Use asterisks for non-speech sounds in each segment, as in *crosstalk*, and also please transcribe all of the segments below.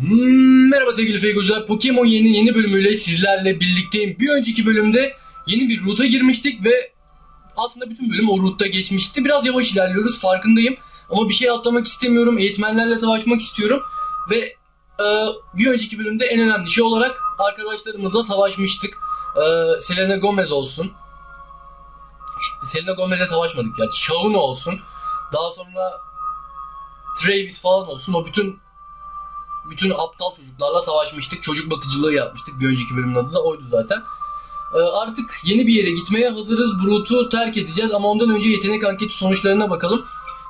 Hmm, merhaba sevgili Feygocular. Pokemon yeni yeni bölümüyle sizlerle birlikteyim. Bir önceki bölümde yeni bir ruta girmiştik ve aslında bütün bölüm o rutta geçmişti. Biraz yavaş ilerliyoruz farkındayım. Ama bir şey atlamak istemiyorum. Eğitmenlerle savaşmak istiyorum. Ve e, bir önceki bölümde en önemli şey olarak arkadaşlarımızla savaşmıştık. E, Selena Gomez olsun. Selena Gomez'le savaşmadık ya. Shaun olsun. Daha sonra Travis falan olsun. O bütün bütün aptal çocuklarla savaşmıştık. Çocuk bakıcılığı yapmıştık. Bir önceki bölümün adı da oydu zaten. Ee, artık yeni bir yere gitmeye hazırız. Brut'u terk edeceğiz ama ondan önce yetenek anketi sonuçlarına bakalım.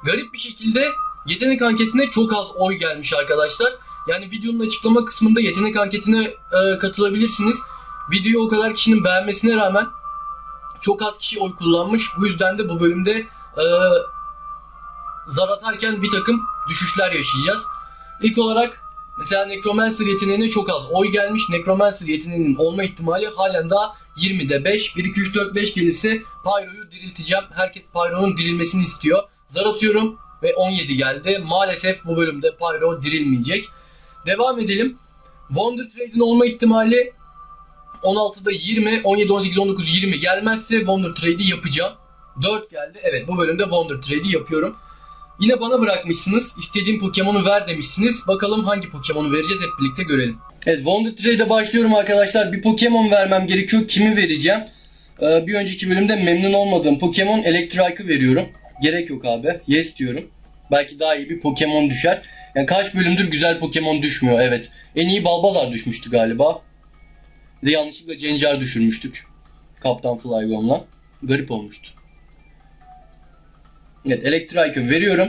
Garip bir şekilde yetenek anketine çok az oy gelmiş arkadaşlar. Yani videonun açıklama kısmında yetenek anketine e, katılabilirsiniz. Videoyu o kadar kişinin beğenmesine rağmen çok az kişi oy kullanmış. Bu yüzden de bu bölümde e, zar atarken bir takım düşüşler yaşayacağız. İlk olarak mesela Necromancer yeteneğine çok az oy gelmiş. Necromancer yeteneğinin olma ihtimali halen daha 20'de 5. 1, 2, 3, 4, 5 gelirse Pyro'yu dirilteceğim. Herkes Pyro'nun dirilmesini istiyor. Zar atıyorum ve 17 geldi. Maalesef bu bölümde Pyro dirilmeyecek. Devam edelim. Wonder Trade'in olma ihtimali 16'da 20, 17, 18, 19, 20 gelmezse Wonder Trade'i yapacağım. 4 geldi. Evet bu bölümde Wonder Trade'i yapıyorum. Yine bana bırakmışsınız. İstediğim Pokemon'u ver demişsiniz. Bakalım hangi Pokemon'u vereceğiz hep birlikte görelim. Evet Wonder Trade'e başlıyorum arkadaşlar. Bir Pokemon vermem gerekiyor. Kimi vereceğim? Ee, bir önceki bölümde memnun olmadığım Pokemon Electrike'ı veriyorum. Gerek yok abi. Yes diyorum. Belki daha iyi bir Pokemon düşer. Yani kaç bölümdür güzel Pokemon düşmüyor evet. En iyi Balbazar düşmüştü galiba. Bir de yanlışlıkla Cencar düşürmüştük. Kaptan Flygon'la. Garip olmuştu. Evet Electrike'ı veriyorum.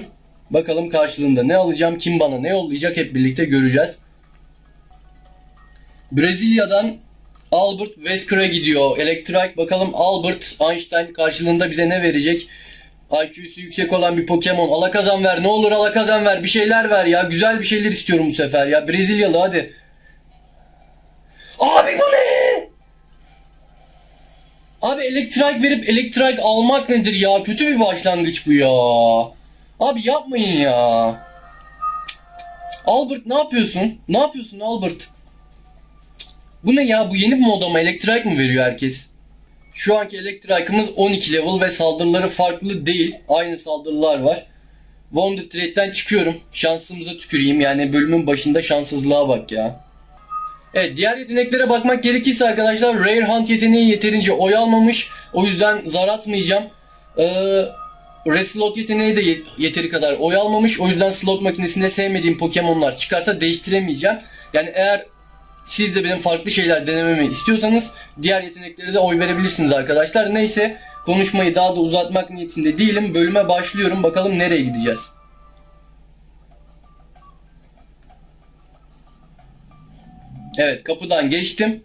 Bakalım karşılığında ne alacağım, kim bana ne yollayacak hep birlikte göreceğiz. Brezilya'dan Albert Wesker'a gidiyor. Electrike bakalım Albert Einstein karşılığında bize ne verecek? IQ'su yüksek olan bir Pokemon. Alakazam ver. Ne olur alakazam ver. Bir şeyler ver ya. Güzel bir şeyler istiyorum bu sefer ya. Brezilyalı hadi. Abi elektrik verip elektrik almak nedir ya? Kötü bir başlangıç bu ya. Abi yapmayın ya. Albert ne yapıyorsun? Ne yapıyorsun Albert? Bu ne ya? Bu yeni bir moda mı? Elektrik mi veriyor herkes? Şu anki elektrikimiz 12 level ve saldırıları farklı değil. Aynı saldırılar var. Wounded Trade'den çıkıyorum. Şansımıza tüküreyim. Yani bölümün başında şanssızlığa bak ya. Evet diğer yeteneklere bakmak gerekirse arkadaşlar Rare Hunt yeteneği yeterince oy almamış. O yüzden zar atmayacağım. Ee, Reslot yeteneği de yeteri kadar oy almamış. O yüzden slot makinesinde sevmediğim Pokemon'lar çıkarsa değiştiremeyeceğim. Yani eğer siz de benim farklı şeyler denememi istiyorsanız diğer yeteneklere de oy verebilirsiniz arkadaşlar. Neyse konuşmayı daha da uzatmak niyetinde değilim. Bölüme başlıyorum. Bakalım nereye gideceğiz. Evet kapıdan geçtim.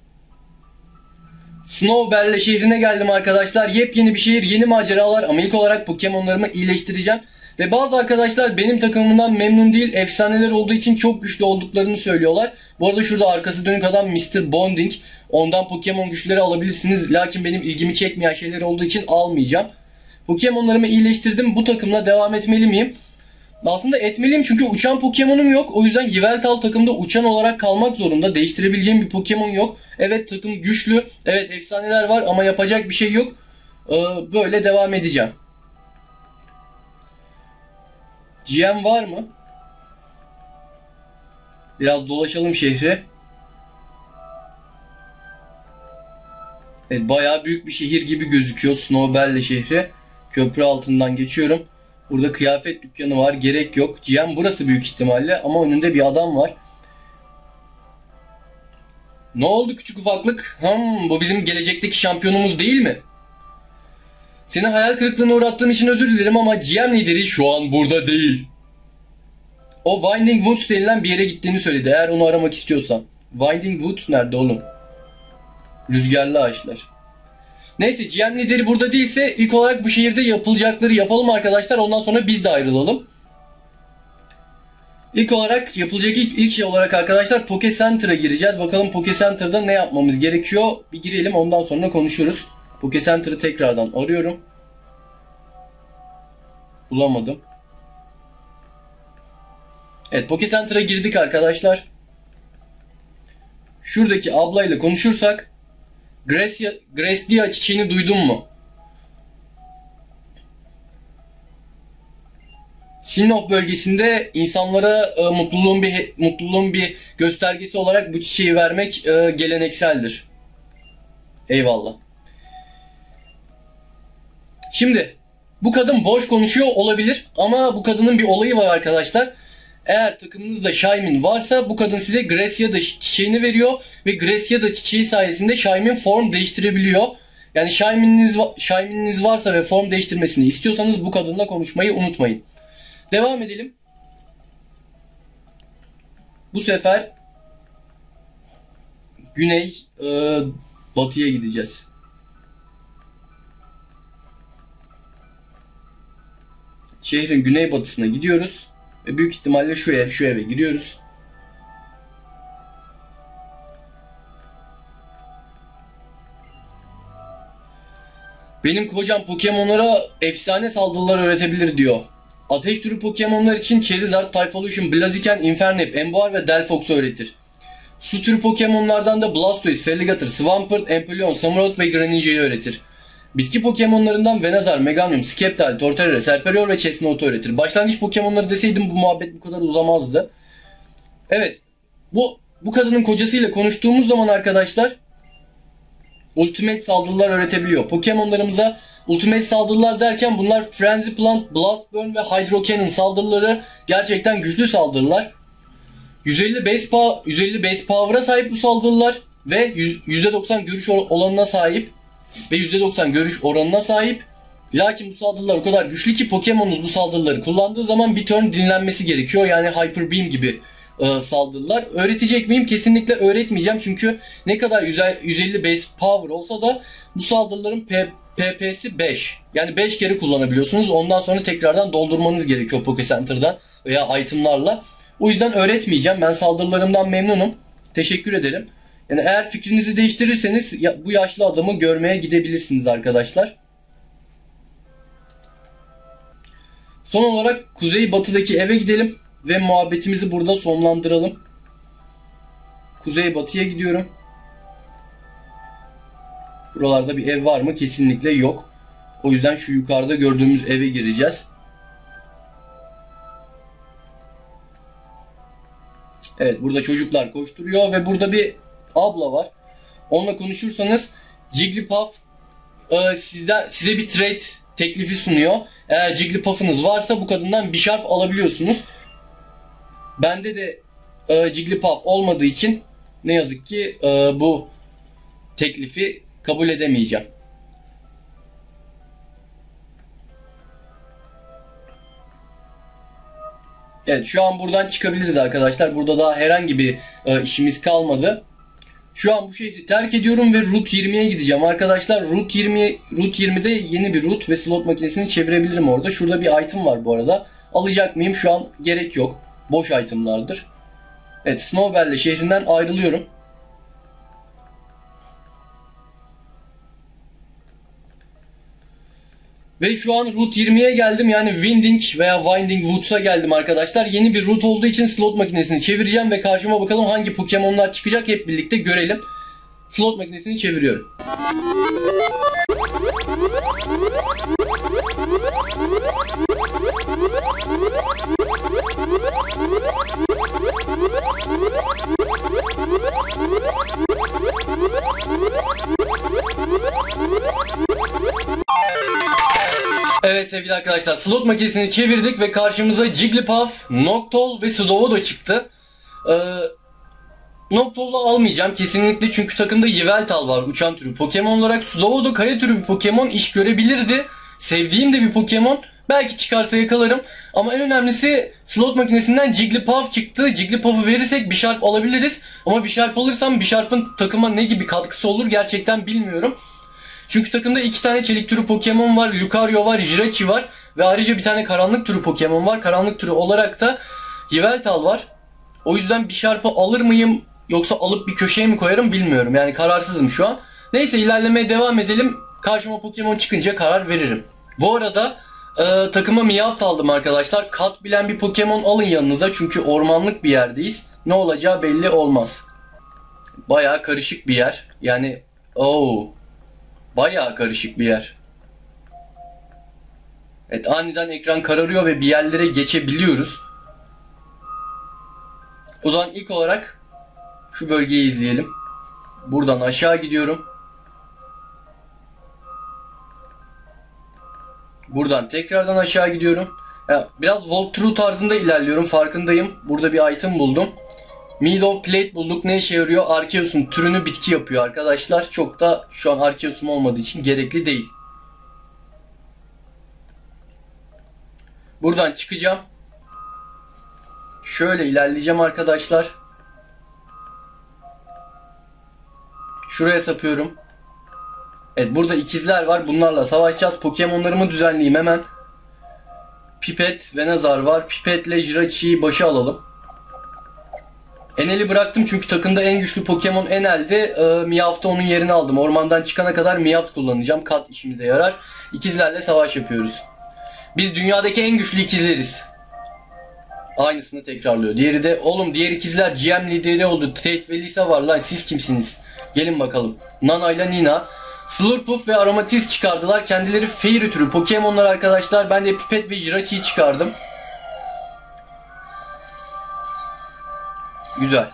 Snowbell'le şehrine geldim arkadaşlar. Yepyeni bir şehir, yeni maceralar ama ilk olarak Pokemon'larımı iyileştireceğim. Ve bazı arkadaşlar benim takımımdan memnun değil. Efsaneler olduğu için çok güçlü olduklarını söylüyorlar. Bu arada şurada arkası dönük adam Mr. Bonding. Ondan Pokemon güçleri alabilirsiniz. Lakin benim ilgimi çekmeyen şeyler olduğu için almayacağım. Pokemon'larımı iyileştirdim. Bu takımla devam etmeli miyim? Aslında etmeliyim çünkü uçan Pokemon'um yok. O yüzden Yveltal takımda uçan olarak kalmak zorunda. Değiştirebileceğim bir Pokemon yok. Evet takım güçlü. Evet efsaneler var ama yapacak bir şey yok. Ee, böyle devam edeceğim. GM var mı? Biraz dolaşalım şehri. Evet, bayağı büyük bir şehir gibi gözüküyor Snowbell'le şehri. Köprü altından geçiyorum. Burada kıyafet dükkanı var. Gerek yok. GM burası büyük ihtimalle ama önünde bir adam var. Ne oldu küçük ufaklık? Hmm, bu bizim gelecekteki şampiyonumuz değil mi? Seni hayal kırıklığına uğrattığım için özür dilerim ama GM lideri şu an burada değil. O Winding Woods denilen bir yere gittiğini söyledi eğer onu aramak istiyorsan. Winding Woods nerede oğlum? Rüzgarlı ağaçlar. Neyse GM lideri burada değilse ilk olarak bu şehirde yapılacakları yapalım arkadaşlar. Ondan sonra biz de ayrılalım. İlk olarak yapılacak ilk, ilk şey olarak arkadaşlar Poke Center'a gireceğiz. Bakalım Poke Center'da ne yapmamız gerekiyor. Bir girelim ondan sonra konuşuruz. Poke Center'ı tekrardan arıyorum. Bulamadım. Evet Poke Center'a girdik arkadaşlar. şuradaki ablayla konuşursak Gracia, Gracia çiçeğini duydun mu? Sinop bölgesinde insanlara e, mutluluğun bir mutluluğun bir göstergesi olarak bu çiçeği vermek e, gelenekseldir. Eyvallah. Şimdi bu kadın boş konuşuyor olabilir ama bu kadının bir olayı var arkadaşlar. Eğer takımınızda Shaymin varsa bu kadın size Gracia'da çiçeğini veriyor ve Gracia'da çiçeği sayesinde Shaymin form değiştirebiliyor. Yani Shaymin'iniz, Shaymin'iniz varsa ve form değiştirmesini istiyorsanız bu kadınla konuşmayı unutmayın. Devam edelim. Bu sefer güney e, batıya gideceğiz. Şehrin güneybatısına gidiyoruz. Ve büyük ihtimalle şu ev, şu eve giriyoruz. Benim kocam Pokemon'lara efsane saldırılar öğretebilir diyor. Ateş türü Pokemon'lar için Charizard, Typhlosion, Blaziken, Infernape, Emboar ve Delphox öğretir. Su türü Pokemon'lardan da Blastoise, Feraligatr, Swampert, Empoleon, Samurott ve Greninja'yı öğretir. Bitki Pokemon'larından Venazar, Meganium, Sceptile, Torterra, Serperior ve Chesnaugh'u öğretir. Başlangıç Pokemon'ları deseydim bu muhabbet bu kadar uzamazdı. Evet. Bu bu kadının kocasıyla konuştuğumuz zaman arkadaşlar Ultimate saldırılar öğretebiliyor. Pokemon'larımıza Ultimate saldırılar derken bunlar Frenzy Plant, Blast Burn ve Hydro Cannon saldırıları gerçekten güçlü saldırılar. 150 base, power, 150 base power'a sahip bu saldırılar ve %90 görüş olanına sahip ve %90 görüş oranına sahip. Lakin bu saldırılar o kadar güçlü ki Pokemon'unuz bu saldırıları kullandığı zaman bir turn dinlenmesi gerekiyor. Yani Hyper Beam gibi e, saldırılar. Öğretecek miyim? Kesinlikle öğretmeyeceğim. Çünkü ne kadar 150 base power olsa da bu saldırıların P PP'si 5. Yani 5 kere kullanabiliyorsunuz. Ondan sonra tekrardan doldurmanız gerekiyor Poke Center'dan veya itemlarla. O yüzden öğretmeyeceğim. Ben saldırılarımdan memnunum. Teşekkür ederim. Yani eğer fikrinizi değiştirirseniz bu yaşlı adamı görmeye gidebilirsiniz arkadaşlar. Son olarak kuzey batıdaki eve gidelim ve muhabbetimizi burada sonlandıralım. Kuzey batıya gidiyorum. Buralarda bir ev var mı? Kesinlikle yok. O yüzden şu yukarıda gördüğümüz eve gireceğiz. Evet burada çocuklar koşturuyor ve burada bir abla var. Onunla konuşursanız Jigglypuff e, sizden, size bir trade teklifi sunuyor. Eğer Jigglypuff'ınız varsa bu kadından bir şarp alabiliyorsunuz. Bende de e, Jigglypuff olmadığı için ne yazık ki e, bu teklifi kabul edemeyeceğim. Evet şu an buradan çıkabiliriz arkadaşlar. Burada daha herhangi bir e, işimiz kalmadı. Şu an bu şehri terk ediyorum ve Route 20'ye gideceğim. Arkadaşlar Route 20 Route 20'de yeni bir route ve slot makinesini çevirebilirim orada. Şurada bir item var bu arada. Alacak mıyım? Şu an gerek yok. Boş itemlardır. Evet Snowbell'le şehrinden ayrılıyorum. Ve şu an Route 20'ye geldim. Yani Winding veya Winding Woods'a geldim arkadaşlar. Yeni bir route olduğu için slot makinesini çevireceğim ve karşıma bakalım hangi Pokemon'lar çıkacak hep birlikte görelim. Slot makinesini çeviriyorum. Evet sevgili arkadaşlar slot makinesini çevirdik ve karşımıza Jigglypuff, Noctowl ve Sudowoodo çıktı. Ee, Noctowl'u almayacağım kesinlikle çünkü takımda Yveltal var uçan türü Pokemon olarak. Sudowoodo kaya türü bir Pokemon iş görebilirdi. Sevdiğim de bir Pokemon. Belki çıkarsa yakalarım. Ama en önemlisi slot makinesinden Jigglypuff çıktı. Jigglypuff'u verirsek bir şarp alabiliriz. Ama bir şarp alırsam bir şarpın takıma ne gibi katkısı olur gerçekten bilmiyorum. Çünkü takımda iki tane çelik türü Pokemon var. Lucario var, Jirachi var. Ve ayrıca bir tane karanlık türü Pokemon var. Karanlık türü olarak da Yveltal var. O yüzden bir şarpı alır mıyım yoksa alıp bir köşeye mi koyarım bilmiyorum. Yani kararsızım şu an. Neyse ilerlemeye devam edelim. Karşıma Pokemon çıkınca karar veririm. Bu arada e, takıma Meowth aldım arkadaşlar. Kat bilen bir Pokemon alın yanınıza çünkü ormanlık bir yerdeyiz. Ne olacağı belli olmaz. Bayağı karışık bir yer. Yani o bayağı karışık bir yer. Evet aniden ekran kararıyor ve bir yerlere geçebiliyoruz. O zaman ilk olarak şu bölgeyi izleyelim. Buradan aşağı gidiyorum. Buradan tekrardan aşağı gidiyorum. Ya, biraz walkthrough tarzında ilerliyorum farkındayım. Burada bir item buldum. Meadow Plate bulduk. Ne işe yarıyor? Arceus'un türünü bitki yapıyor arkadaşlar. Çok da şu an Arceus'um olmadığı için gerekli değil. Buradan çıkacağım. Şöyle ilerleyeceğim arkadaşlar. Şuraya sapıyorum. Evet burada ikizler var. Bunlarla savaşacağız. Pokemonlarımı düzenleyeyim hemen. Pipet ve Nazar var. Pipetle Jirachi'yi başa alalım. Enel'i bıraktım çünkü takımda en güçlü Pokemon Enel'di. Ee, Meowth'ta onun yerini aldım. Ormandan çıkana kadar Meowth kullanacağım. Kat işimize yarar. İkizlerle savaş yapıyoruz. Biz dünyadaki en güçlü ikizleriz. Aynısını tekrarlıyor. Diğeri de oğlum diğer ikizler GM lideri oldu. Tate ve Lisa var lan siz kimsiniz? Gelin bakalım. Nana ile Nina. Slurpuff ve Aromatiz çıkardılar. Kendileri Fairy türü Pokemon'lar arkadaşlar. Ben de Pipet ve Jirachi'yi çıkardım. Güzel.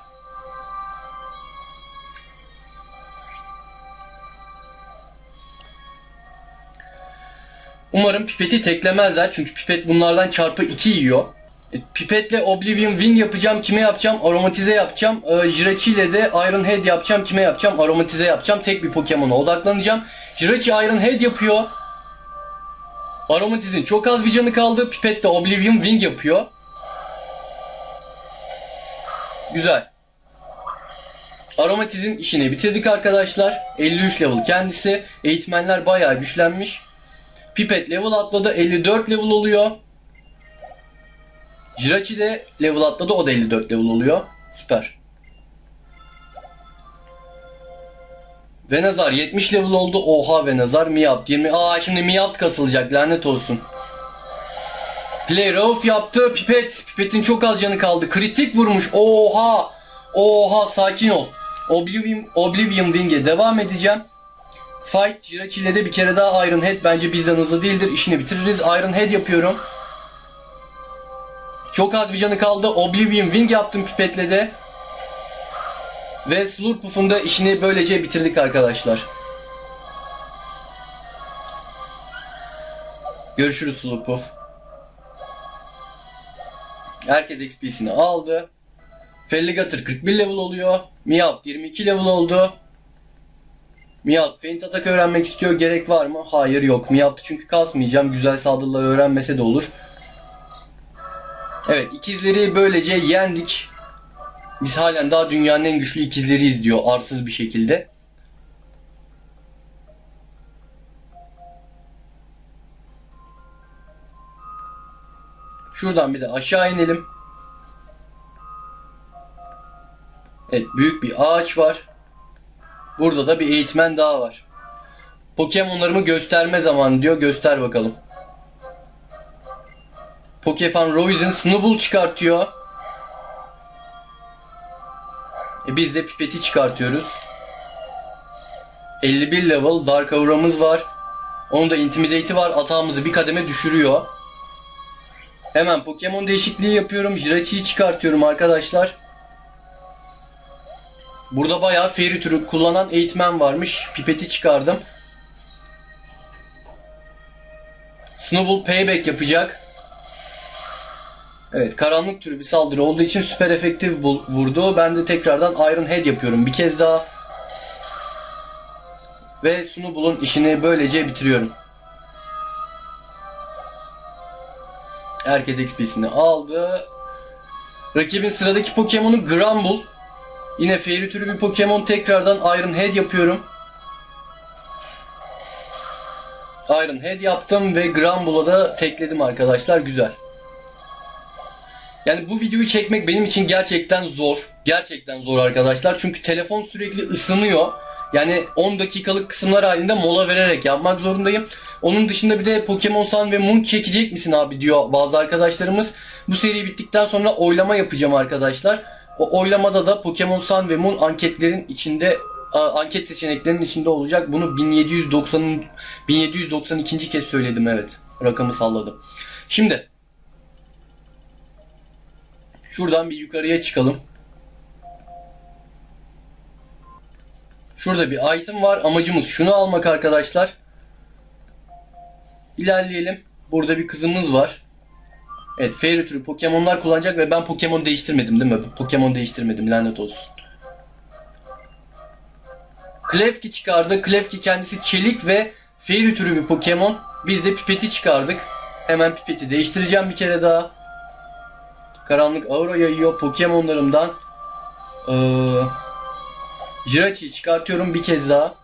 Umarım Pipet'i teklemezler. Çünkü Pipet bunlardan çarpı 2 yiyor. E, Pipet'le Oblivion Wing yapacağım. Kime yapacağım? Aromatize yapacağım. E, Jirachi ile de Iron Head yapacağım. Kime yapacağım? Aromatize yapacağım. Tek bir Pokemon'a odaklanacağım. Jirachi Iron Head yapıyor. Aromatiz'in çok az bir canı kaldı. Pipet de Oblivion Wing yapıyor. Güzel. Aromatizm işini bitirdik arkadaşlar. 53 level kendisi. Eğitmenler bayağı güçlenmiş. Pipet level atladı. 54 level oluyor. Jirachi de level atladı. O da 54 level oluyor. Süper. Venazar 70 level oldu. Oha Venazar. Meowth 20. Aa şimdi Meowth kasılacak. Lanet olsun. Play Rauf yaptı. Pipet. Pipet'in çok az canı kaldı. Kritik vurmuş. Oha. Oha sakin ol. Oblivion, Oblivion Wing'e devam edeceğim. Fight ile de bir kere daha Iron Head bence bizden hızlı değildir. İşini bitiririz. Iron Head yapıyorum. Çok az bir canı kaldı. Oblivion Wing yaptım Pipet'le de. Ve Slurpuff'un da işini böylece bitirdik arkadaşlar. Görüşürüz Slurpuff. Herkes XP'sini aldı. Felligator 41 level oluyor. Meowth 22 level oldu. Meowth feint atak öğrenmek istiyor. Gerek var mı? Hayır yok. Meowth'ı çünkü kasmayacağım. Güzel saldırıları öğrenmese de olur. Evet ikizleri böylece yendik. Biz halen daha dünyanın en güçlü ikizleriyiz diyor arsız bir şekilde. Şuradan bir de aşağı inelim. Evet büyük bir ağaç var. Burada da bir eğitmen daha var. Pokemonlarımı gösterme zamanı diyor. Göster bakalım. Pokefan Roizen Snubbull çıkartıyor. E biz de Pipet'i çıkartıyoruz. 51 level Dark Aura'mız var. Onun da Intimidate'i var. Atağımızı bir kademe düşürüyor. Hemen Pokemon değişikliği yapıyorum. Jirachi'yi çıkartıyorum arkadaşlar. Burada bayağı Fairy türü kullanan eğitmen varmış. Pipet'i çıkardım. Snowball payback yapacak. Evet karanlık türü bir saldırı olduğu için süper efektif vurdu. Ben de tekrardan Iron Head yapıyorum bir kez daha. Ve Snowball'un işini böylece bitiriyorum. Herkes XP'sini aldı. Rakibin sıradaki Pokemon'u Gramble. Yine Fairy türü bir Pokemon tekrardan Iron Head yapıyorum. Iron Head yaptım ve Grumble'a da tekledim arkadaşlar. Güzel. Yani bu videoyu çekmek benim için gerçekten zor. Gerçekten zor arkadaşlar. Çünkü telefon sürekli ısınıyor. Yani 10 dakikalık kısımlar halinde mola vererek yapmak zorundayım. Onun dışında bir de Pokemon Sun ve Moon çekecek misin abi diyor bazı arkadaşlarımız. Bu seri bittikten sonra oylama yapacağım arkadaşlar. O oylamada da Pokemon Sun ve Moon anketlerin içinde anket seçeneklerinin içinde olacak. Bunu 1790 1792. kez söyledim evet. Rakamı salladım. Şimdi şuradan bir yukarıya çıkalım. Şurada bir item var. Amacımız şunu almak arkadaşlar. İlerleyelim. Burada bir kızımız var. Evet fairy türü Pokemon'lar kullanacak ve ben Pokemon değiştirmedim değil mi? Pokemon değiştirmedim lanet olsun. Klefki çıkardı. Klefki kendisi çelik ve fairy türü bir Pokemon. Biz de pipeti çıkardık. Hemen pipeti değiştireceğim bir kere daha. Karanlık aura yayıyor Pokemon'larımdan. Ee, Jirachi'yi çıkartıyorum bir kez daha.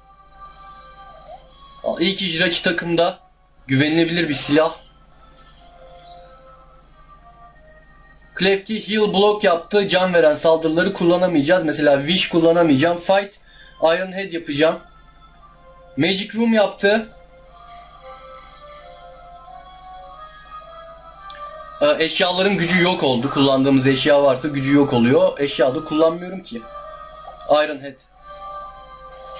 İyi ki Jirachi takımda. Güvenilebilir bir silah. Klefki heal block yaptı. Can veren saldırıları kullanamayacağız. Mesela Wish kullanamayacağım. Fight Iron Head yapacağım. Magic Room yaptı. Ee, eşyaların gücü yok oldu. Kullandığımız eşya varsa gücü yok oluyor. Eşya da kullanmıyorum ki. Iron Head.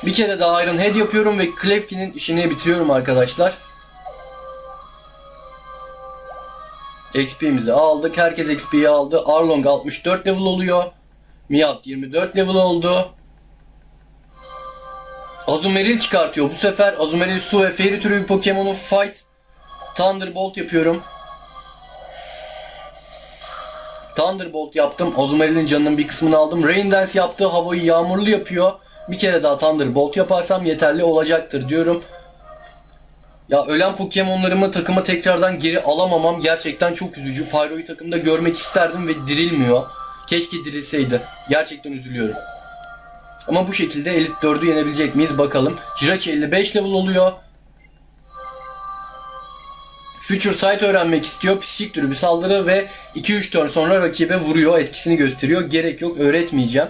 Bir kere daha Iron Head yapıyorum ve Klefki'nin işini bitiriyorum arkadaşlar. XP'mizi aldık. Herkes XP'yi aldı. Arlong 64 level oluyor. Meowth 24 level oldu. Azumarill çıkartıyor. Bu sefer Azumarill su ve fairy türü bir Pokemon'u Fight Thunderbolt yapıyorum. Thunderbolt yaptım. Azumarill'in canının bir kısmını aldım. Rain Dance yaptı. Havayı yağmurlu yapıyor. Bir kere daha Thunderbolt yaparsam yeterli olacaktır diyorum. Ya ölen Pokemon'larımı takıma tekrardan geri alamamam gerçekten çok üzücü. Pyro'yu takımda görmek isterdim ve dirilmiyor. Keşke dirilseydi. Gerçekten üzülüyorum. Ama bu şekilde Elite 4'ü yenebilecek miyiz bakalım. Jirachi 55 level oluyor. Future Sight öğrenmek istiyor. Psikik türü bir saldırı ve 2-3 turn sonra rakibe vuruyor. Etkisini gösteriyor. Gerek yok öğretmeyeceğim.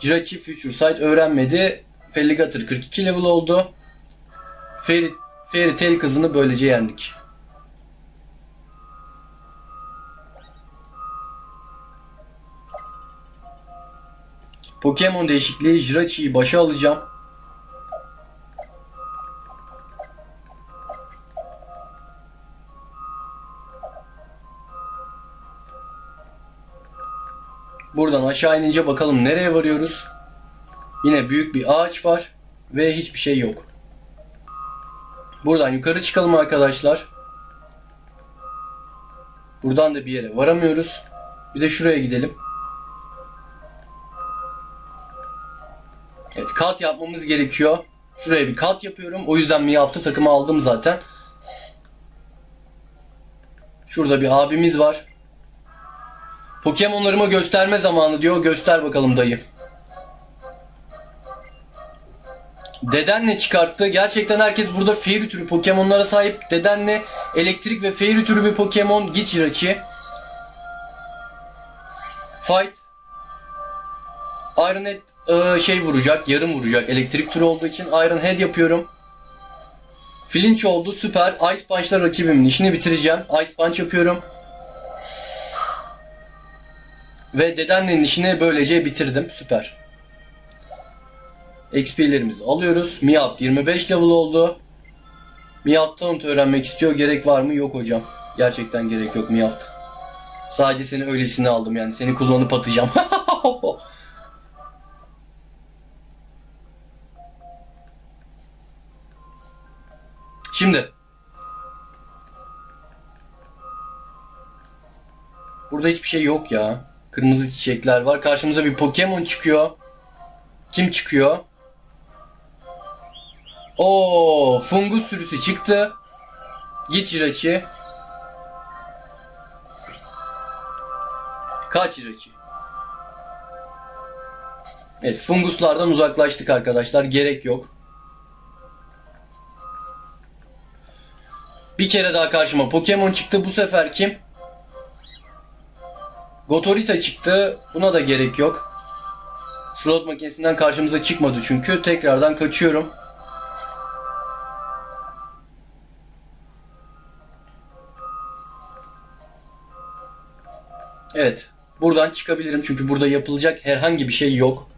Jirachi Future Sight öğrenmedi. Felligator 42 level oldu. Fairy, Fairy Tail kızını böylece yendik. Pokemon değişikliği Jirachi'yi başa alacağım. Buradan aşağı inince bakalım nereye varıyoruz. Yine büyük bir ağaç var ve hiçbir şey yok. Buradan yukarı çıkalım arkadaşlar. Buradan da bir yere varamıyoruz. Bir de şuraya gidelim. Evet kat yapmamız gerekiyor. Şuraya bir kat yapıyorum. O yüzden Meowth'ı takıma aldım zaten. Şurada bir abimiz var. Pokemon'larımı gösterme zamanı diyor. Göster bakalım dayı. Dedenle çıkarttı. Gerçekten herkes burada Fairy türü Pokemon'lara sahip. Dedenle elektrik ve Fairy türü bir Pokemon Git Jirachi. Fight. Iron Head e, şey vuracak, yarım vuracak. Elektrik türü olduğu için Iron Head yapıyorum. Flinch oldu süper. Ice Punch'la rakibimin işini bitireceğim. Ice Punch yapıyorum. Ve dedenlerin işini böylece bitirdim. Süper. XP'lerimizi alıyoruz. Meowth 25 level oldu. Meowth Taunt öğrenmek istiyor. Gerek var mı? Yok hocam. Gerçekten gerek yok Meowth. Sadece seni öylesine aldım yani. Seni kullanıp atacağım. *laughs* Şimdi. Burada hiçbir şey yok ya. Kırmızı çiçekler var. Karşımıza bir Pokemon çıkıyor. Kim çıkıyor? Oo, fungus sürüsü çıktı. Git Jirachi. Kaç Jirachi. Evet, funguslardan uzaklaştık arkadaşlar. Gerek yok. Bir kere daha karşıma Pokemon çıktı. Bu sefer kim? Gotorita çıktı. Buna da gerek yok. Slot makinesinden karşımıza çıkmadı çünkü. Tekrardan kaçıyorum. Evet. Buradan çıkabilirim çünkü burada yapılacak herhangi bir şey yok.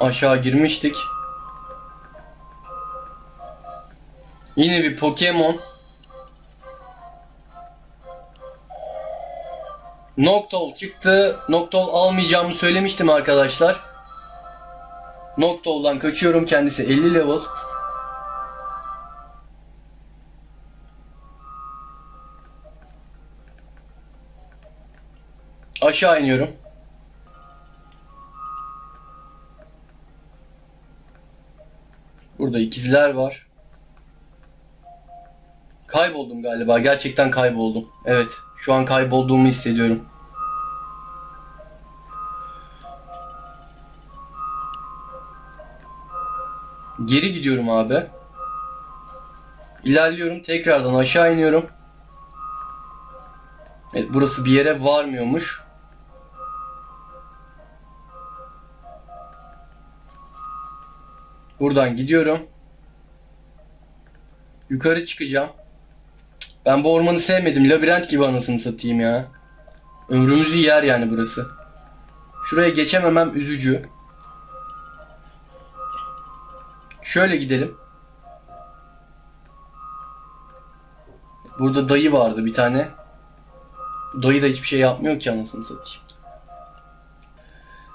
Aşağı girmiştik. Yine bir Pokemon. Noctowl çıktı. Noctowl almayacağımı söylemiştim arkadaşlar. Noctowl'dan kaçıyorum. Kendisi 50 level. Aşağı iniyorum. Burada ikizler var. Kayboldum galiba. Gerçekten kayboldum. Evet. Şu an kaybolduğumu hissediyorum. Geri gidiyorum abi. İlerliyorum. Tekrardan aşağı iniyorum. Evet burası bir yere varmıyormuş. Buradan gidiyorum. Yukarı çıkacağım. Ben bu ormanı sevmedim. Labirent gibi anasını satayım ya. Ömrümüzü yer yani burası. Şuraya geçememem üzücü. Şöyle gidelim. Burada dayı vardı bir tane. Dayı da hiçbir şey yapmıyor ki anasını satayım.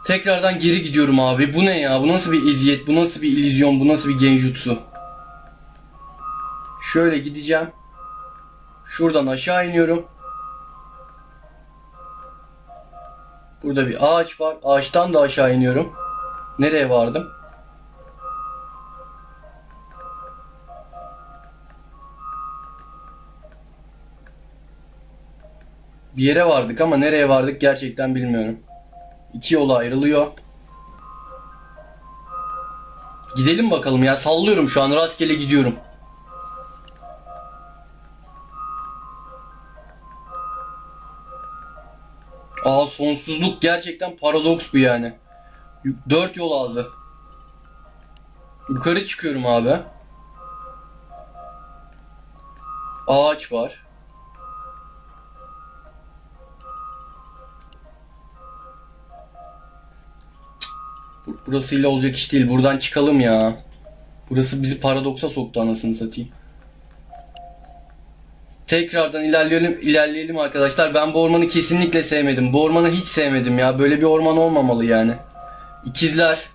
Tekrardan geri gidiyorum abi. Bu ne ya? Bu nasıl bir eziyet? Bu nasıl bir illüzyon? Bu nasıl bir genjutsu? Şöyle gideceğim. Şuradan aşağı iniyorum. Burada bir ağaç var. Ağaçtan da aşağı iniyorum. Nereye vardım? Bir yere vardık ama nereye vardık gerçekten bilmiyorum. İki yola ayrılıyor. Gidelim bakalım ya sallıyorum şu an rastgele gidiyorum. Aa sonsuzluk gerçekten paradoks bu yani. Dört yol ağzı. Yukarı çıkıyorum abi. Ağaç var. Burasıyla olacak iş değil. Buradan çıkalım ya. Burası bizi paradoksa soktu anasını satayım. Tekrardan ilerleyelim, ilerleyelim arkadaşlar. Ben bu ormanı kesinlikle sevmedim. Bu ormanı hiç sevmedim ya. Böyle bir orman olmamalı yani. İkizler.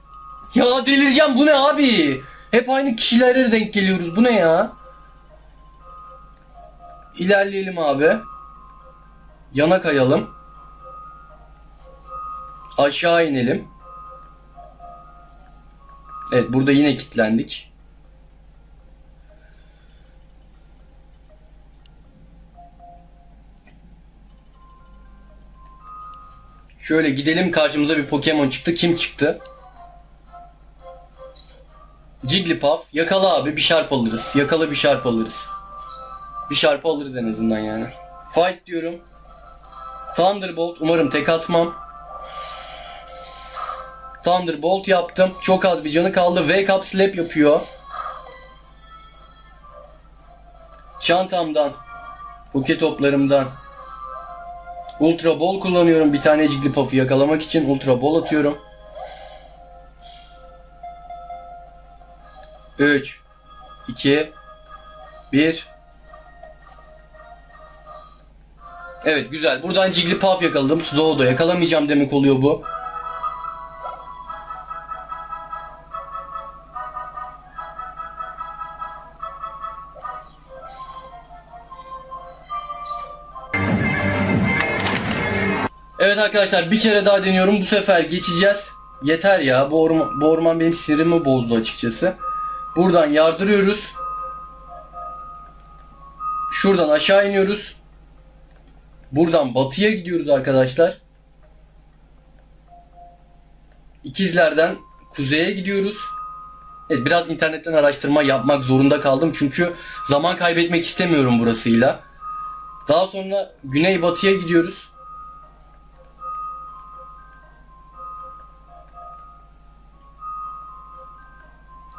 Ya delireceğim bu ne abi? Hep aynı kişilere denk geliyoruz. Bu ne ya? İlerleyelim abi. Yana kayalım. Aşağı inelim. Evet burada yine kilitlendik. Şöyle gidelim karşımıza bir Pokemon çıktı. Kim çıktı? Jigglypuff. Yakala abi bir şarp alırız. Yakala bir şarp alırız. Bir şarp alırız en azından yani. Fight diyorum. Thunderbolt. Umarım tek atmam. Thunderbolt yaptım. Çok az bir canı kaldı. Wake up slap yapıyor. Çantamdan. Buket toplarımdan. Ultra Ball kullanıyorum. Bir tane Jigglypuff'u yakalamak için Ultra Ball atıyorum. 3 2 1 Evet güzel. Buradan Jigglypuff yakaladım. Slow'da yakalamayacağım demek oluyor bu. Arkadaşlar bir kere daha deniyorum. Bu sefer geçeceğiz. Yeter ya. Bu orman, bu orman benim sinirimi bozdu açıkçası. Buradan yardırıyoruz. Şuradan aşağı iniyoruz. Buradan batıya gidiyoruz arkadaşlar. İkizlerden kuzeye gidiyoruz. Evet biraz internetten araştırma yapmak zorunda kaldım. Çünkü zaman kaybetmek istemiyorum burasıyla. Daha sonra güney batıya gidiyoruz.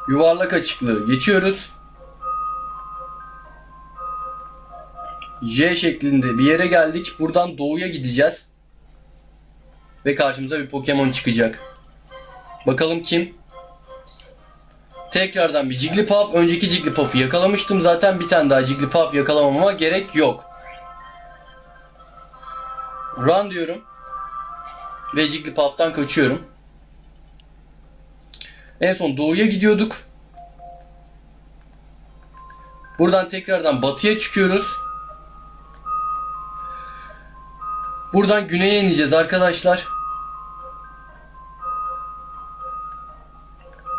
yuvarlak açıklığı geçiyoruz. J şeklinde bir yere geldik. Buradan doğuya gideceğiz. Ve karşımıza bir Pokemon çıkacak. Bakalım kim? Tekrardan bir Jigglypuff. Önceki Jigglypuff'u yakalamıştım. Zaten bir tane daha Jigglypuff yakalamama gerek yok. Run diyorum. Ve Jigglypuff'tan kaçıyorum. En son doğuya gidiyorduk. Buradan tekrardan batıya çıkıyoruz. Buradan güneye ineceğiz arkadaşlar.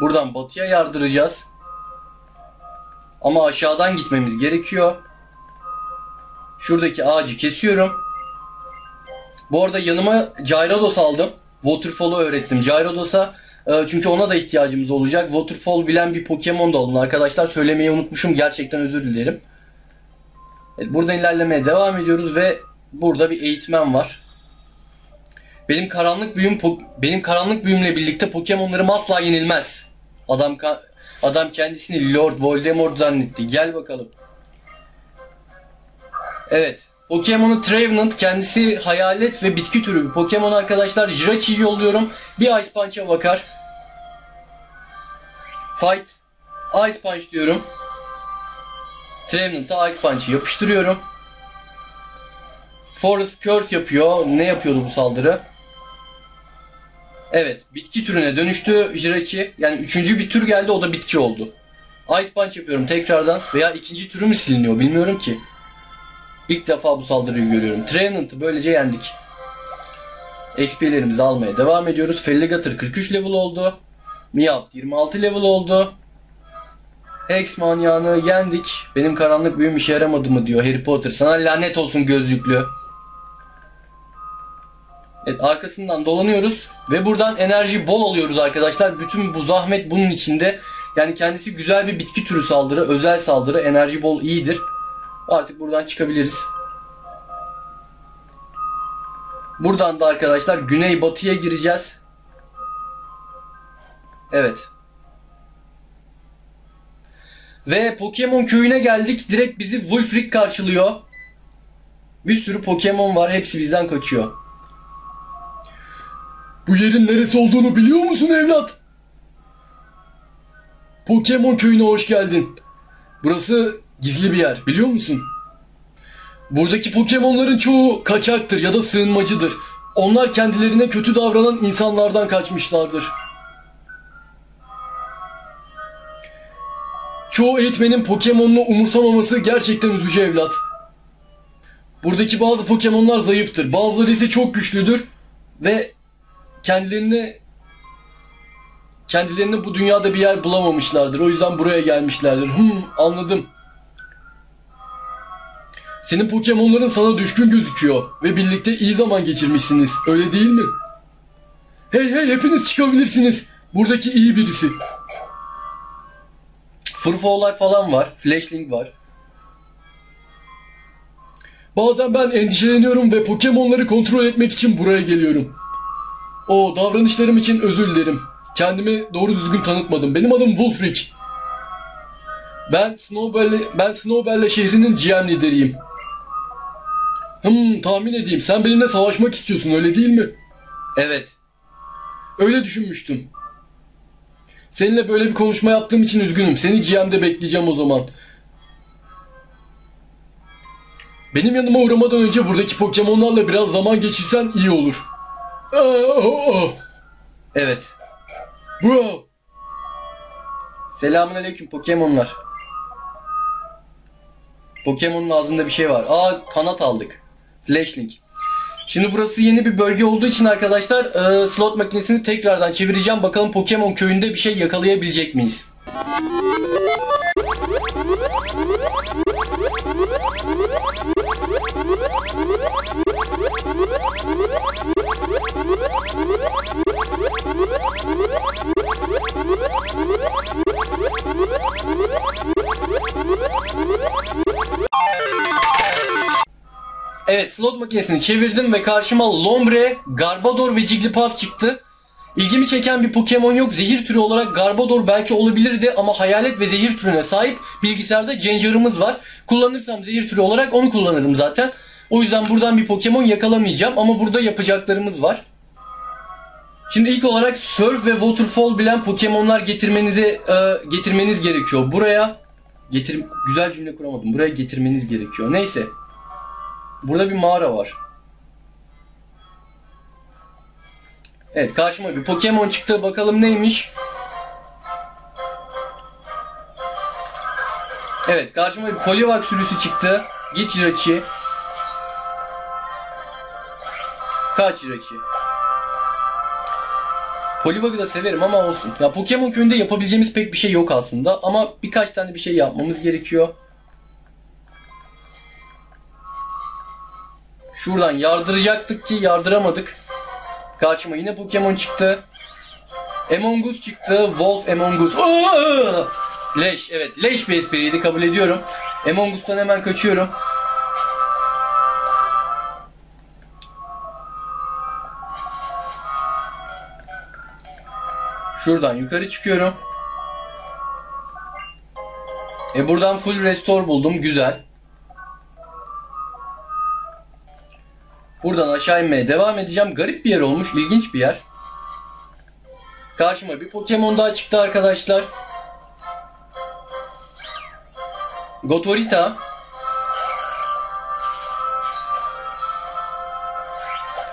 Buradan batıya yardıracağız. Ama aşağıdan gitmemiz gerekiyor. Şuradaki ağacı kesiyorum. Bu arada yanıma Gyarados aldım. Waterfall'u öğrettim Gyarados'a. E, çünkü ona da ihtiyacımız olacak. Waterfall bilen bir Pokemon da alın arkadaşlar. Söylemeyi unutmuşum. Gerçekten özür dilerim. Evet, buradan ilerlemeye devam ediyoruz ve burada bir eğitmen var. Benim karanlık büyüm benim karanlık büyümle birlikte Pokemon'larım asla yenilmez. Adam adam kendisini Lord Voldemort zannetti. Gel bakalım. Evet. Pokemon'u Trevenant kendisi hayalet ve bitki türü bir Pokemon arkadaşlar. Jirachi'yi yolluyorum. Bir Ice Punch'a bakar. Fight. Ice Punch diyorum. Trevenant'a Ice Punch'ı yapıştırıyorum. Forest Curse yapıyor. Ne yapıyordu bu saldırı? Evet. Bitki türüne dönüştü Jirachi. Yani üçüncü bir tür geldi o da bitki oldu. Ice Punch yapıyorum tekrardan. Veya ikinci türü mü siliniyor bilmiyorum ki. İlk defa bu saldırıyı görüyorum. Trevenant'ı böylece yendik. XP'lerimizi almaya devam ediyoruz. Felligator 43 level oldu. Meowth 26 level oldu. Hex manyağını yendik. Benim karanlık büyüm işe yaramadı mı diyor Harry Potter. Sana lanet olsun gözlüklü. Evet arkasından dolanıyoruz. Ve buradan enerji bol alıyoruz arkadaşlar. Bütün bu zahmet bunun içinde. Yani kendisi güzel bir bitki türü saldırı. Özel saldırı. Enerji bol iyidir. Artık buradan çıkabiliriz. Buradan da arkadaşlar güney batıya gireceğiz. Evet. Ve Pokemon köyüne geldik. Direkt bizi Wulfric karşılıyor. Bir sürü Pokemon var. Hepsi bizden kaçıyor. Bu yerin neresi olduğunu biliyor musun evlat? Pokemon köyüne hoş geldin. Burası gizli bir yer biliyor musun? Buradaki Pokemon'ların çoğu kaçaktır ya da sığınmacıdır. Onlar kendilerine kötü davranan insanlardan kaçmışlardır. Çoğu eğitmenin Pokemon'unu umursamaması gerçekten üzücü evlat. Buradaki bazı Pokemon'lar zayıftır. Bazıları ise çok güçlüdür ve kendilerini kendilerini bu dünyada bir yer bulamamışlardır. O yüzden buraya gelmişlerdir. Hmm, anladım. Senin Pokemon'ların sana düşkün gözüküyor ve birlikte iyi zaman geçirmişsiniz. Öyle değil mi? Hey hey hepiniz çıkabilirsiniz. Buradaki iyi birisi. Furfow'lar falan var. Flashling var. Bazen ben endişeleniyorum ve Pokemon'ları kontrol etmek için buraya geliyorum. O davranışlarım için özür dilerim. Kendimi doğru düzgün tanıtmadım. Benim adım Wolfric. Ben Snowbell, ben Snowbell şehrinin GM lideriyim. Hmm, tahmin edeyim. Sen benimle savaşmak istiyorsun öyle değil mi? Evet. Öyle düşünmüştüm. Seninle böyle bir konuşma yaptığım için üzgünüm. Seni GM'de bekleyeceğim o zaman. Benim yanıma uğramadan önce buradaki Pokemon'larla biraz zaman geçirsen iyi olur. Evet. Wow. Selamun aleyküm Pokemon'lar. Pokemon'un ağzında bir şey var. Aa kanat aldık. Flashlink. Şimdi burası yeni bir bölge olduğu için arkadaşlar e, slot makinesini tekrardan çevireceğim. Bakalım Pokemon köyünde bir şey yakalayabilecek miyiz? Slot makinesini çevirdim ve karşıma Lombre, Garbodor ve Jigglypuff çıktı. İlgimi çeken bir Pokemon yok. Zehir türü olarak Garbodor belki olabilirdi ama hayalet ve zehir türüne sahip bilgisayarda Ginger'ımız var. Kullanırsam zehir türü olarak onu kullanırım zaten. O yüzden buradan bir Pokemon yakalamayacağım ama burada yapacaklarımız var. Şimdi ilk olarak Surf ve Waterfall bilen Pokemon'lar getirmenize e, getirmeniz gerekiyor. Buraya getir güzel cümle kuramadım. Buraya getirmeniz gerekiyor. Neyse. Burada bir mağara var. Evet karşıma bir Pokemon çıktı. Bakalım neymiş. Evet karşıma bir Poliwag sürüsü çıktı. Geç Irachi. Kaç Irachi. Poliwag'ı da severim ama olsun. Ya Pokemon köyünde yapabileceğimiz pek bir şey yok aslında. Ama birkaç tane bir şey yapmamız gerekiyor. Şuradan yardıracaktık ki yardıramadık. Karşıma yine Pokemon çıktı. Among Us çıktı. Wolf Among Us. Leş evet leş bir espriydi kabul ediyorum. Among Us'tan hemen kaçıyorum. Şuradan yukarı çıkıyorum. E buradan full restore buldum. Güzel. Buradan aşağı inmeye devam edeceğim. Garip bir yer olmuş. ilginç bir yer. Karşıma bir Pokemon daha çıktı arkadaşlar. Gotorita.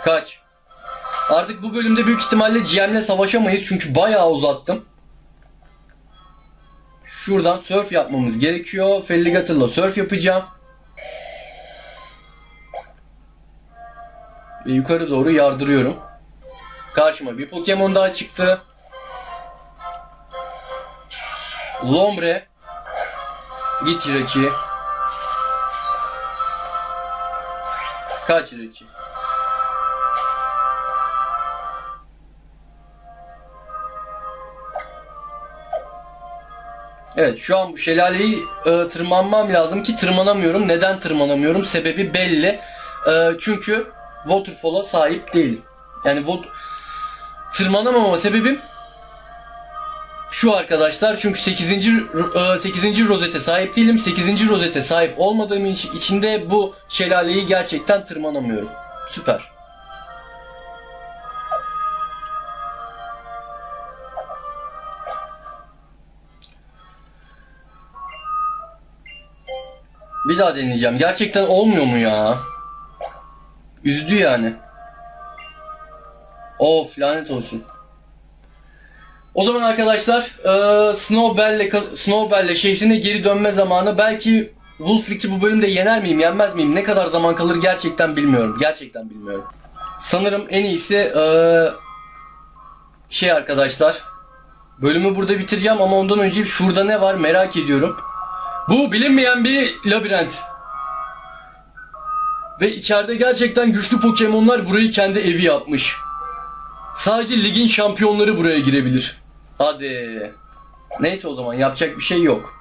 Kaç. Artık bu bölümde büyük ihtimalle GM'le savaşamayız çünkü bayağı uzattım. Şuradan surf yapmamız gerekiyor. Felligator'la surf yapacağım. Ve yukarı doğru yardırıyorum. Karşıma bir Pokemon daha çıktı. Lombre. Git Jirachi. Kaç Jirachi. Evet şu an bu şelaleyi e, tırmanmam lazım ki tırmanamıyorum. Neden tırmanamıyorum? Sebebi belli. E, çünkü waterfall'a sahip değilim. Yani tırmanamama sebebim şu arkadaşlar çünkü 8. 8. rozete sahip değilim. 8. rozete sahip olmadığım için de bu şelaleyi gerçekten tırmanamıyorum. Süper. Bir daha deneyeceğim. Gerçekten olmuyor mu ya? Üzdü yani. Of lanet olsun. O zaman arkadaşlar e, Snowbell'le Snowbell'le şehrine geri dönme zamanı. Belki Wolfrick'i bu bölümde yener miyim, yenmez miyim? Ne kadar zaman kalır gerçekten bilmiyorum. Gerçekten bilmiyorum. Sanırım en iyisi e, şey arkadaşlar. Bölümü burada bitireceğim ama ondan önce şurada ne var merak ediyorum. Bu bilinmeyen bir labirent. Ve içeride gerçekten güçlü Pokemon'lar burayı kendi evi yapmış. Sadece ligin şampiyonları buraya girebilir. Hadi. Neyse o zaman yapacak bir şey yok.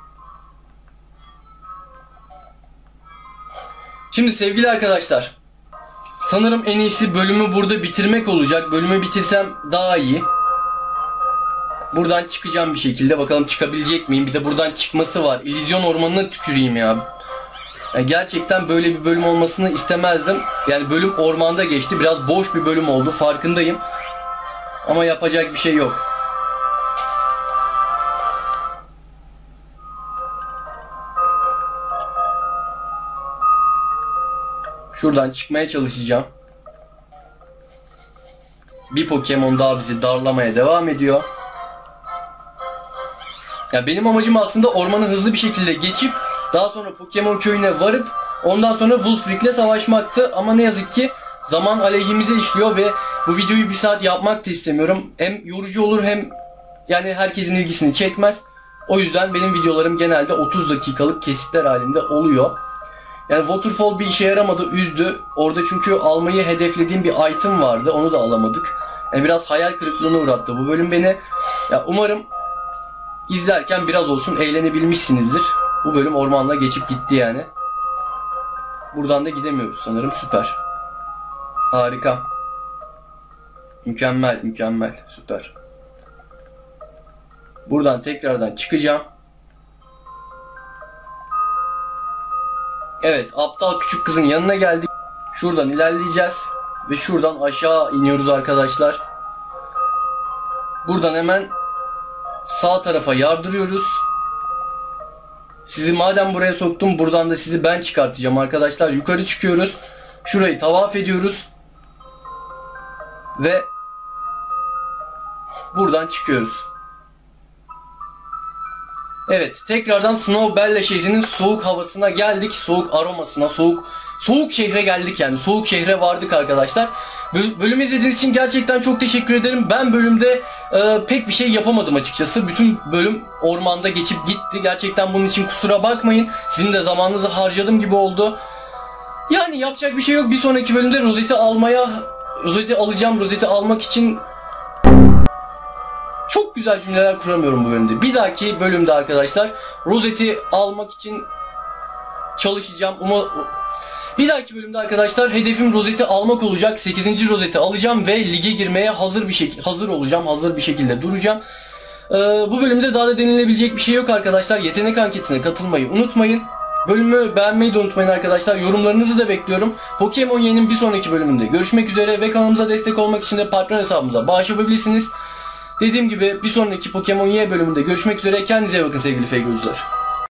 Şimdi sevgili arkadaşlar. Sanırım en iyisi bölümü burada bitirmek olacak. Bölümü bitirsem daha iyi. Buradan çıkacağım bir şekilde. Bakalım çıkabilecek miyim? Bir de buradan çıkması var. İllüzyon ormanına tüküreyim ya. Yani gerçekten böyle bir bölüm olmasını istemezdim. Yani bölüm ormanda geçti. Biraz boş bir bölüm oldu. Farkındayım. Ama yapacak bir şey yok. Şuradan çıkmaya çalışacağım. Bir Pokemon daha bizi darlamaya devam ediyor. Ya benim amacım aslında ormanı hızlı bir şekilde geçip daha sonra Pokemon köyüne varıp ondan sonra Wolfrick'le savaşmaktı. Ama ne yazık ki zaman aleyhimize işliyor ve bu videoyu bir saat yapmak da istemiyorum. Hem yorucu olur hem yani herkesin ilgisini çekmez. O yüzden benim videolarım genelde 30 dakikalık kesitler halinde oluyor. Yani Waterfall bir işe yaramadı, üzdü. Orada çünkü almayı hedeflediğim bir item vardı. Onu da alamadık. Yani biraz hayal kırıklığına uğrattı bu bölüm beni. Ya umarım izlerken biraz olsun eğlenebilmişsinizdir. Bu bölüm ormanla geçip gitti yani. Buradan da gidemiyoruz sanırım. Süper. Harika. Mükemmel, mükemmel. Süper. Buradan tekrardan çıkacağım. Evet, aptal küçük kızın yanına geldik. Şuradan ilerleyeceğiz ve şuradan aşağı iniyoruz arkadaşlar. Buradan hemen sağ tarafa yardırıyoruz. Sizi madem buraya soktum buradan da sizi ben çıkartacağım arkadaşlar. Yukarı çıkıyoruz. Şurayı tavaf ediyoruz. Ve buradan çıkıyoruz. Evet, tekrardan Snowbelle şehrinin soğuk havasına geldik. Soğuk aromasına, soğuk soğuk şehre geldik yani. Soğuk şehre vardık arkadaşlar. Böl- bölümü izlediğiniz için gerçekten çok teşekkür ederim. Ben bölümde e, pek bir şey yapamadım açıkçası. Bütün bölüm ormanda geçip gitti. Gerçekten bunun için kusura bakmayın. Sizin de zamanınızı harcadım gibi oldu. Yani yapacak bir şey yok. Bir sonraki bölümde rozeti almaya rozeti alacağım. Rozeti almak için çok güzel cümleler kuramıyorum bu bölümde. Bir dahaki bölümde arkadaşlar rozeti almak için çalışacağım. Uma bir dahaki bölümde arkadaşlar hedefim rozeti almak olacak. 8. rozeti alacağım ve lige girmeye hazır bir şekilde hazır olacağım. Hazır bir şekilde duracağım. Ee, bu bölümde daha da denilebilecek bir şey yok arkadaşlar. Yetenek anketine katılmayı unutmayın. Bölümü beğenmeyi de unutmayın arkadaşlar. Yorumlarınızı da bekliyorum. Pokemon Y'nin bir sonraki bölümünde görüşmek üzere ve kanalımıza destek olmak için de partner hesabımıza bağış yapabilirsiniz. Dediğim gibi bir sonraki Pokemon Y bölümünde görüşmek üzere. Kendinize bakın sevgili fake